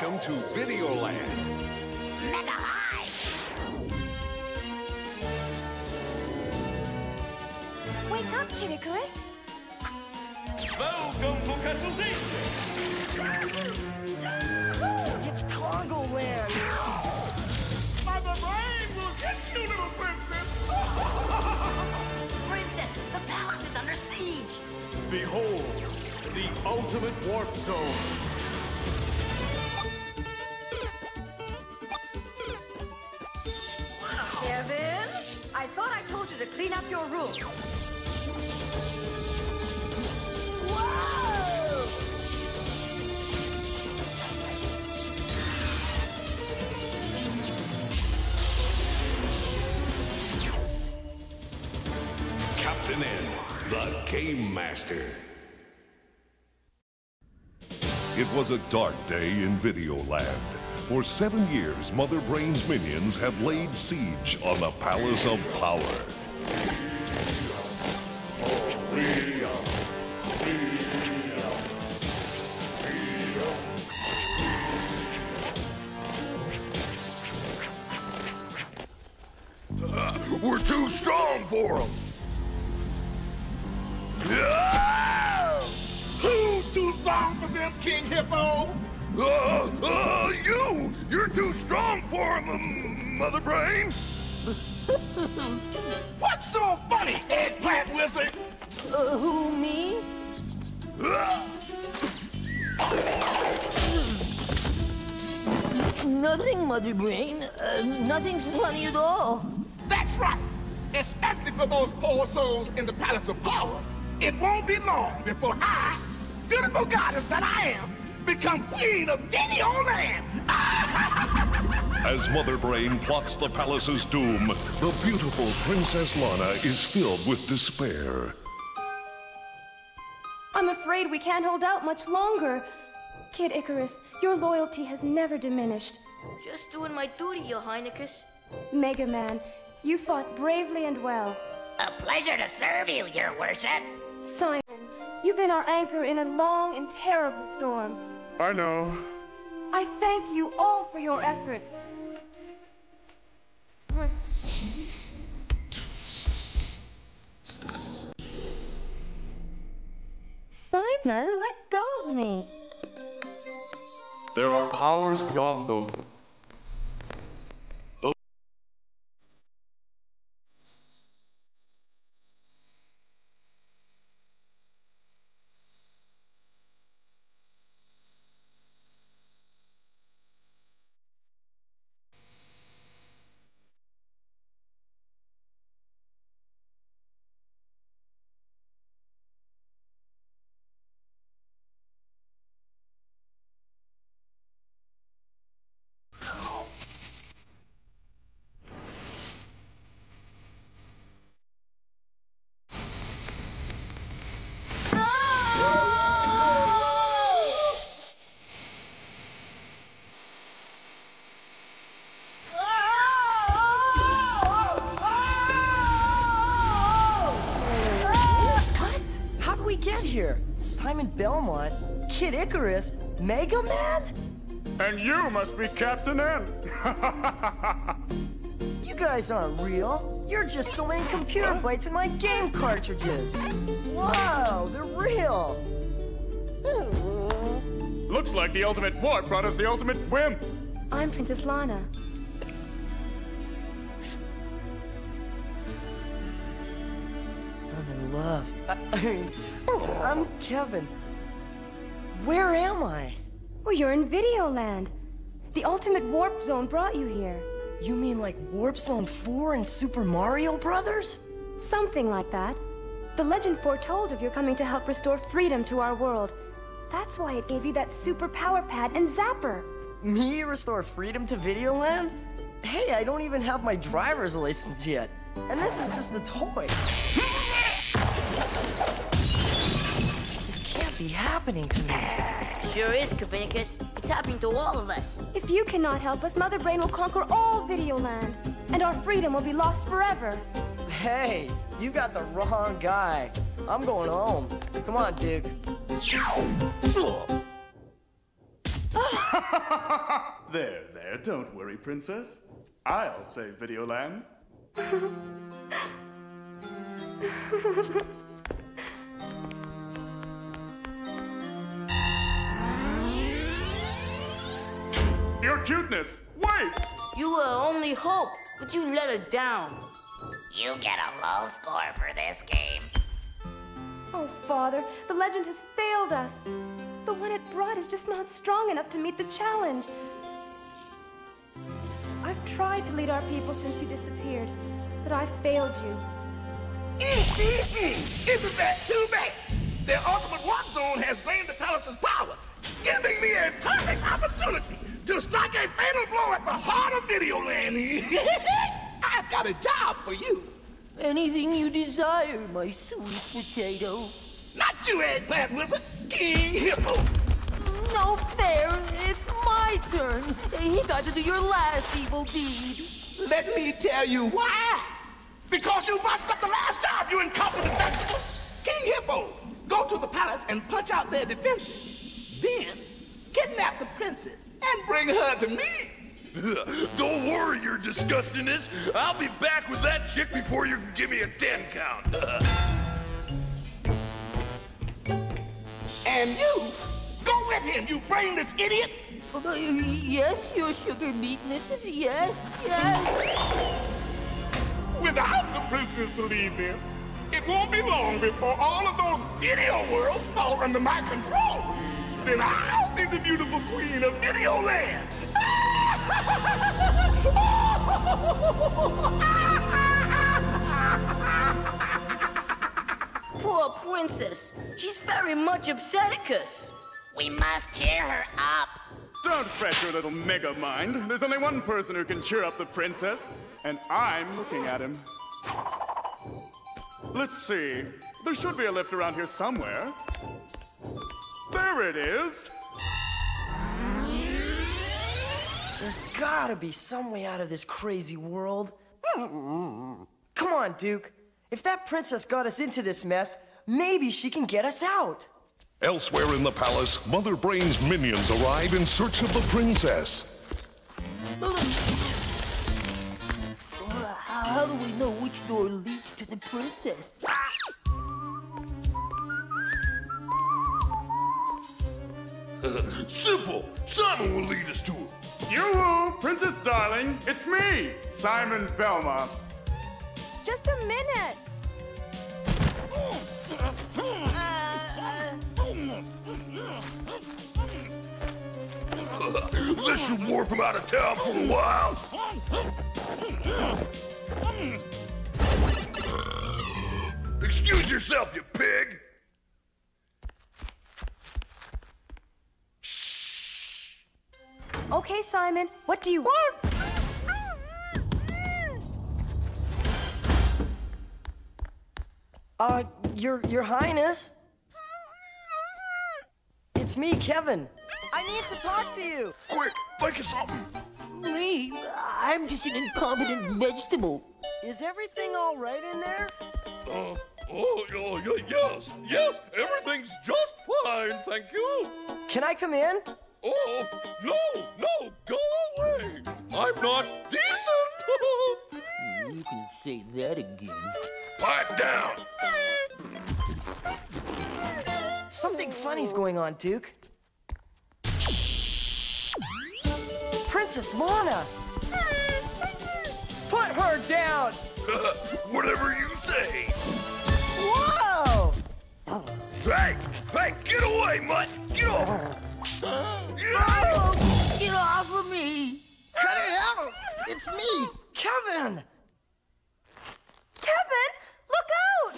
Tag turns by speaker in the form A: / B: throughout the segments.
A: Welcome to Videoland.
B: Mega High!
C: Wake up, Kid Icarus.
A: Welcome to Castle
D: It's Congo Land!
E: Mother Brain will get you, little princess!
B: Princess, the palace is under siege!
E: Behold, the ultimate warp zone.
D: Clean up your room.
A: Captain N, the Game Master.
F: It was a dark day in Videoland. For seven years, Mother Brain's minions have laid siege on the Palace of Power. For them!
E: Who's too strong for them, King Hippo?
F: Uh, uh, you! You're too strong for him, Mother Brain!
E: What's so funny, eggplant wizard?
D: Uh, who, me? Nothing, Mother Brain. Uh, nothing's funny at all.
E: That's right. Especially for those poor souls in the Palace of Power. It won't be long before I, beautiful goddess that I am, become queen of Video Land.
F: As Mother Brain plots the palace's doom, the beautiful Princess Lana is filled with despair.
C: I'm afraid we can't hold out much longer. Kid Icarus, your loyalty has never diminished.
D: Just doing my duty, Your Highness.
C: Mega Man, you fought bravely and well.
B: A pleasure to serve you, your worship.
C: Simon, you've been our anchor in a long and terrible storm.
E: I know.
C: I thank you all for your efforts. Simon, let go of me.
E: There are powers beyond those.
D: Icarus, Mega Man?
E: And you must be Captain N.
D: You guys aren't real. You're just so many computer bytes in my game cartridges. Whoa, they're real. Hmm.
E: Looks like the ultimate war brought us the ultimate wimp.
C: I'm Princess Lana.
D: I'm in love. I, I mean, I'm Kevin. Where am I?
C: Well, you're in Videoland. The ultimate warp zone brought you here.
D: You mean like Warp Zone 4 and Super Mario Brothers?
C: Something like that. The legend foretold of your coming to help restore freedom to our world. That's why it gave you that super power pad and zapper.
D: Me restore freedom to Videoland? Hey, I don't even have my driver's license yet. And this is just a toy. Be happening to me.
G: Sure is, Copernicus. It's happening to all of us.
C: If you cannot help us, Mother Brain will conquer all Videoland, and our freedom will be lost forever.
D: Hey, you got the wrong guy. I'm going home. Come on, Duke.
H: There, there, don't worry, Princess. I'll save Videoland. Your cuteness! Wait!
G: You were only hope, but you let her down.
B: You get a low score for this game.
C: Oh, Father, the legend has failed us. The one it brought is just not strong enough to meet the challenge. I've tried to lead our people since you disappeared, but I failed you. Mm-hmm.
E: Isn't that too bad? The ultimate warp zone has drained the palace's power, giving me a perfect opportunity to strike a fatal blow at the heart of Videoland. I've got a job for you.
G: Anything you desire, my sweet potato.
E: Not you, eggplant wizard. King Hippo.
G: No fair. It's my turn. He got to do your last evil deed.
E: Let me tell you why. Because you botched up the last job, you incompetent vegetable. King Hippo, go to the palace and punch out their defenses. Then, kidnap the princess and bring her to me.
A: Don't worry, your disgustingness. I'll be back with that chick before you can give me a 10 count.
E: And you, go with him, you brainless idiot.
G: Uh, yes, your sugar meatness. Yes, yes.
E: Without the princess to lead them, it won't be long before all of those video worlds fall under my control. Then I'll be the beautiful queen of Videoland.
G: Poor princess. She's very much upset at us.
B: We must cheer her up.
H: Don't fret your little mega mind. There's only one person who can cheer up the princess, and I'm looking at him. Let's see. There should be a lift around here somewhere. There it is.
D: There's gotta be some way out of this crazy world. Come on, Duke. If that princess got us into this mess, maybe she can get us out.
F: Elsewhere in the palace, Mother Brain's minions arrive in search of the princess.
G: How do we know which door leads to the princess?
A: Simple. Simon will lead us to her.
H: Yoo-hoo, Princess Darling, it's me, Simon Belmont.
C: Just a minute.
A: This should warp him out of town for a while. Excuse yourself, you pig.
C: Okay, Simon, what do you want?
D: Uh, your your highness? It's me, Kevin. I need to talk to you.
A: Quick, think of something.
G: Me? I'm just an incompetent vegetable.
D: Is everything all right in there?
A: Uh, oh, oh, y- yes, yes, everything's just fine, thank you.
D: Can I come in?
A: Oh, no, no, go away. I'm not decent.
G: You can say that again.
A: Pipe down.
D: Something funny's going on, Duke. Princess Lana! Put her down!
A: Whatever you say.
D: Whoa!
A: Hey, hey, get away, mutt. Get off.
G: Oh, get off of me!
D: Cut it out! It's me, Kevin!
C: Kevin, look out!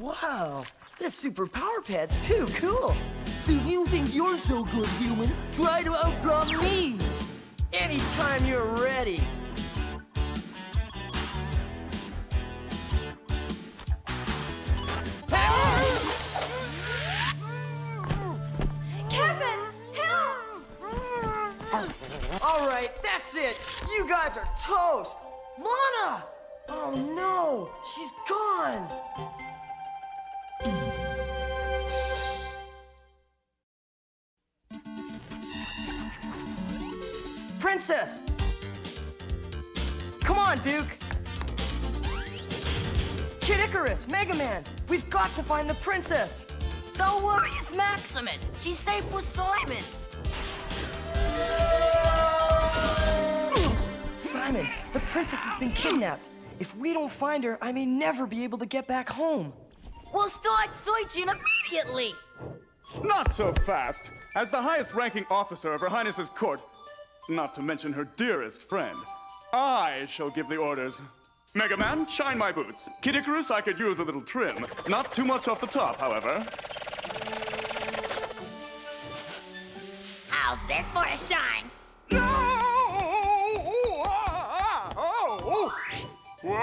D: Wow, this super power pad's too cool.
G: If you think you're so good, human, try to outdraw me!
D: Anytime you're ready. All right, that's it. You guys are toast. Lana! Oh no, she's gone. Princess! Come on, Duke. Kid Icarus, Mega Man, we've got to find the princess.
G: Don't worry, it's Maximus. She's safe with Simon.
D: Simon, the princess has been kidnapped. If we don't find her, I may never be able to get back home.
G: We'll start searching immediately.
H: Not so fast. As the highest ranking officer of Her Highness's court, not to mention her dearest friend, I shall give the orders. Mega Man, shine my boots. Kid Icarus, I could use a little trim. Not too much off the top, however.
B: How's this for a shine?
H: What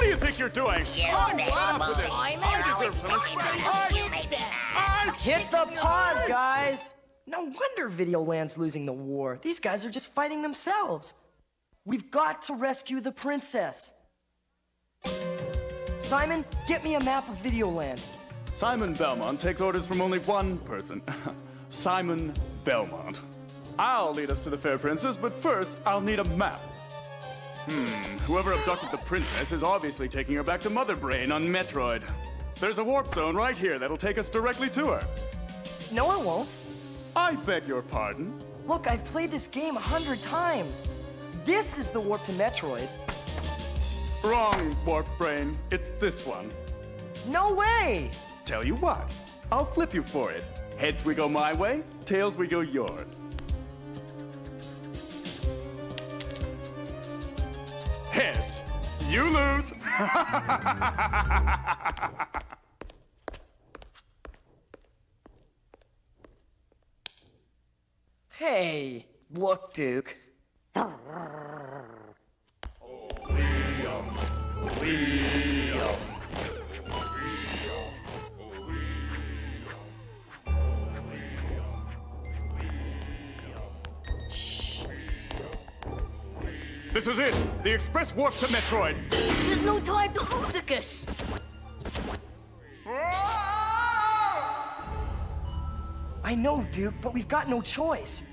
H: do you think you're doing?
B: You
H: I'm
B: made
H: fed up with this.
B: Simon.
H: I deserve some respect.
B: You made
H: I,
D: Hit the pause, guys! No wonder Videoland's losing the war. These guys are just fighting themselves. We've got to rescue the princess. Simon, get me a map of Videoland.
H: Simon Belmont takes orders from only one person Simon Belmont. I'll lead us to the fair princess, but first, I'll need a map. Hmm, whoever abducted the princess is obviously taking her back to Mother Brain on Metroid. There's a warp zone right here that'll take us directly to her.
D: No, it won't.
H: I beg your pardon.
D: Look, I've played this game a hundred times. This is the warp to Metroid.
H: Wrong, Warp Brain. It's this one.
D: No way!
H: Tell you what, I'll flip you for it. Heads we go my way, tails we go yours. Heads, you lose.
D: Hey, look, Duke.
H: This is it, the express warp to Metroid.
G: There's no time to lose, Icarus.
D: I know, Duke, but we've got no choice.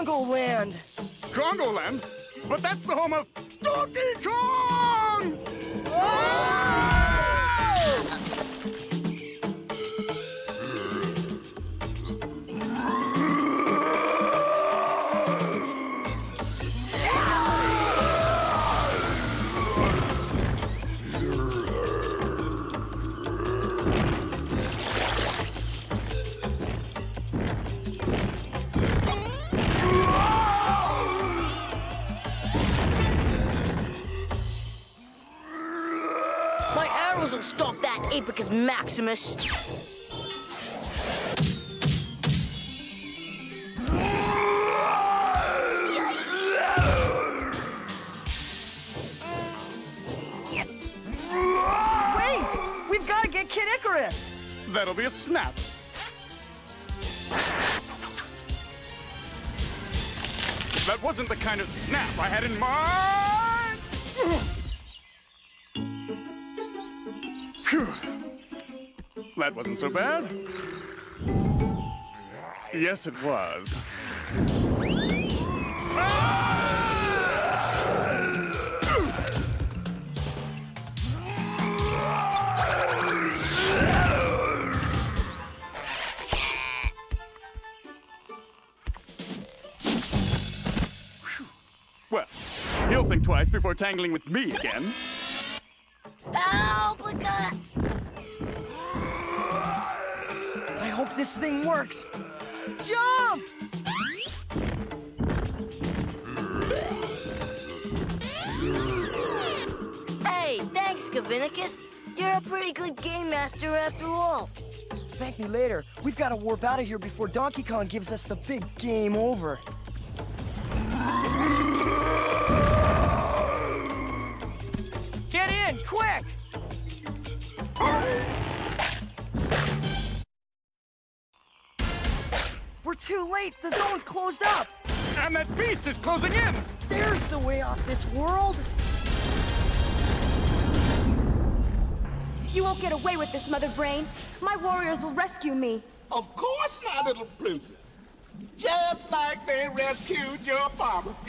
D: Congo Land.
H: But that's the home of Donkey Kong!
G: My that Maximus.
D: Wait! We've got to get Kid Icarus!
H: That'll be a snap. That wasn't the kind of snap I had in mind. That wasn't so bad. Yes, it was. Well, he'll think twice before tangling with me again.
G: Help!
D: This thing works. Jump!
G: Hey, thanks, Kevinicus. You're a pretty good game master after all.
D: Thank me later. We've got to warp out of here before Donkey Kong gives us the big game over. Get in, quick! Too late. The zone's closed up.
H: And that beast is closing in!
D: There's the way off this world.
C: You won't get away with this, Mother Brain. My warriors will rescue me.
E: Of course, my little princess. Just like they rescued your father.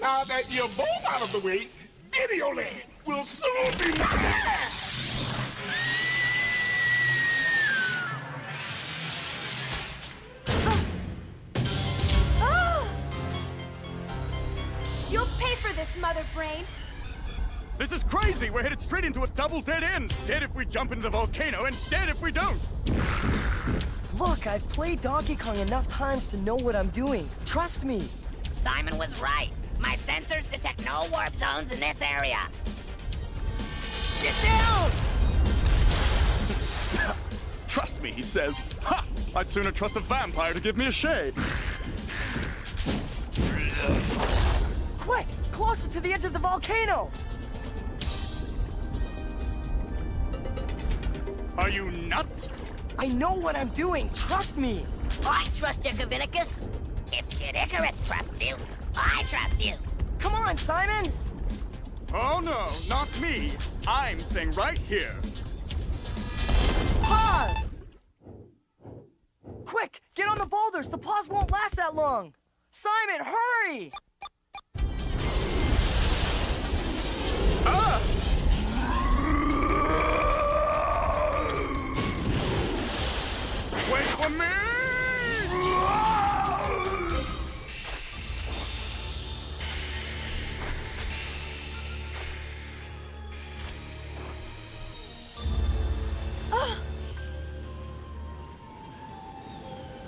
E: now that you're both out of the way, Videoland will soon be mine!
C: This, Mother Brain.
H: This is crazy! We're headed straight into a double dead end! Dead if we jump into the volcano, and dead if we don't!
D: Look, I've played Donkey Kong enough times to know what I'm doing. Trust me.
B: Simon was right. My sensors detect no warp zones in this area.
D: Get down!
H: Trust me, he says. Ha! I'd sooner trust a vampire to give me a shave.
D: Closer to the edge of the volcano.
H: Are you nuts?
D: I know what I'm doing. Trust me.
B: I trust you, Kevinicus. If Kid Icarus trusts you, I trust you.
D: Come on, Simon.
H: Oh no, not me. I'm staying right here.
D: Pause! Quick, get on the boulders. The pause won't last that long. Simon, hurry!
H: Wait for me!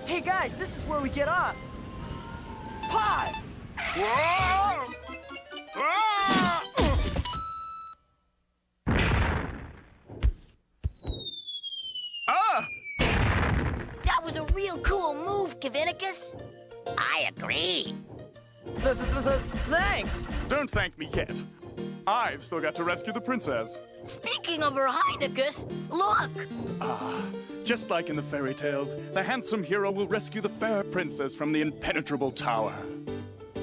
D: Hey guys, this is where we get off. Pause!
H: Whoa!
B: Kevinicus. I agree.
D: Th th th th thanks!
H: Don't thank me yet. I've still got to rescue the princess.
B: Speaking of her Heinecus, look!
H: Ah, just like in the fairy tales, the handsome hero will rescue the fair princess from the impenetrable tower.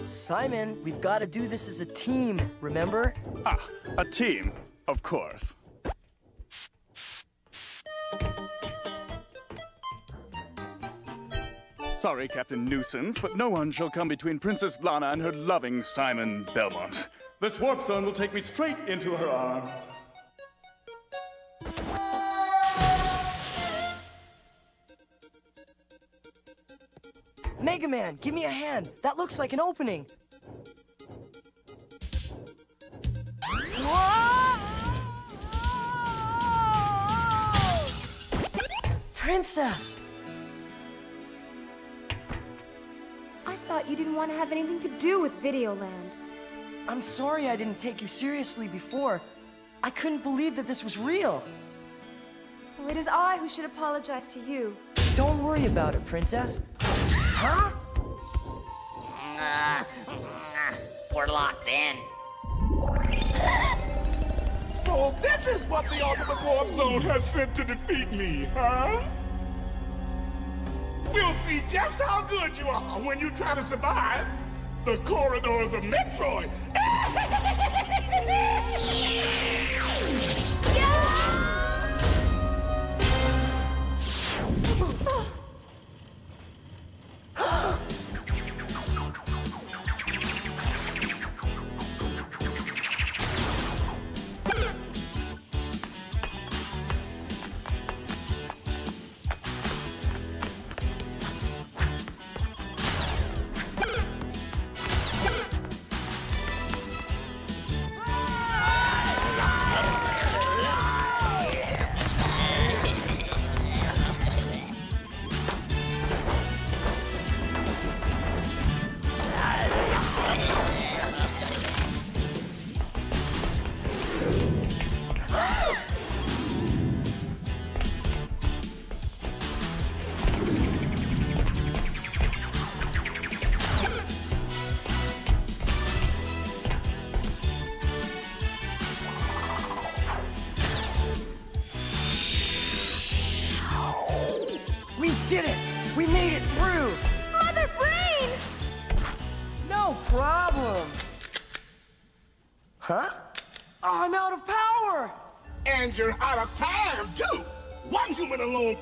D: Simon, we've got to do this as a team, remember?
H: Ah, a team, of course. Sorry, Captain Nuisance, but no one shall come between Princess Lana and her loving Simon Belmont. This warp zone will take me straight into her arms.
D: Mega Man, give me a hand. That looks like an opening. Princess!
C: Thought you didn't want to have anything to do with Videoland.
D: I'm sorry I didn't take you seriously before. I couldn't believe that this was real.
C: Well, it is I who should apologize to you.
D: Don't worry about it, Princess. Huh?
B: Uh, we're locked in.
E: So this is what the Ultimate Warp Zone has sent to defeat me, huh? We'll see just how good you are when you try to survive the corridors of Metroid.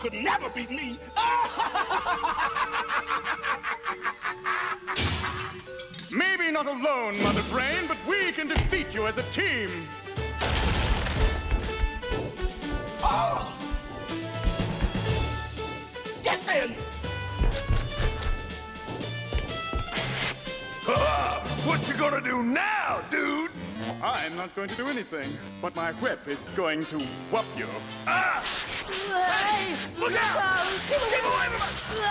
E: could never beat me!
H: Maybe not alone, Mother Brain, but we can defeat you as a team.
E: Oh! Get in!
A: Ah, what you gonna do now, dude?
H: I'm not going to do anything, but my whip is going to whoop you.
A: Ah!
G: Hey,
A: Look out!
G: Get
A: Get away from me!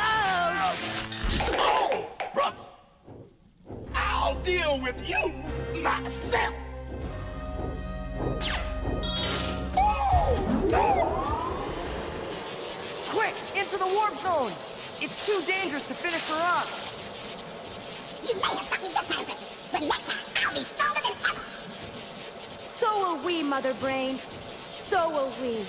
E: Oh, brother! I'll deal with you myself!
D: Quick, into the warp zone! It's too dangerous to finish her off.
I: You may have stuck me this time, Princess, but next time I'll be stronger than ever.
C: So will we, Mother Brain. So will we.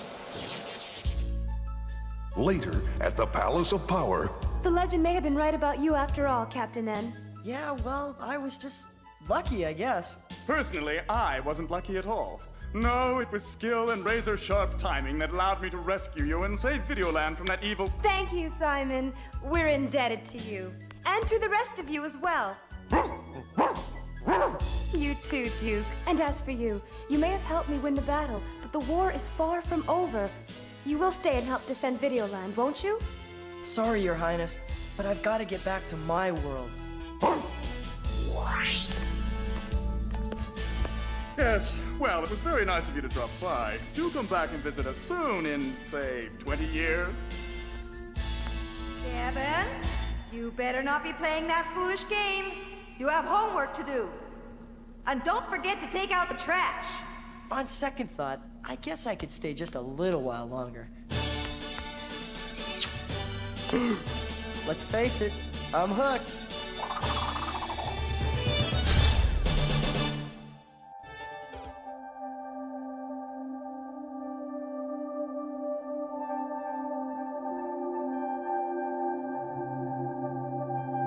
F: Later, at the Palace of Power,
C: The legend may have been right about you after all, Captain N.
D: Yeah, well, I was just lucky, I guess.
H: Personally, I wasn't lucky at all. No, it was skill and razor sharp timing that allowed me to rescue you and save Videoland from that evil.
C: Thank you, Simon. We're indebted to you. And to the rest of you as well. You too, Duke. And as for you, you may have helped me win the battle, but the war is far from over. You will stay and help defend Videoland, won't you?
D: Sorry, Your Highness, but I've got to get back to my world.
H: Yes, well, it was very nice of you to drop by. Do come back and visit us soon in, say, 20 years.
G: Kevin, you better not be playing that foolish game. You have homework to do. And don't forget to take out the trash.
D: On second thought, I guess I could stay just a little while longer. Let's face it, I'm hooked.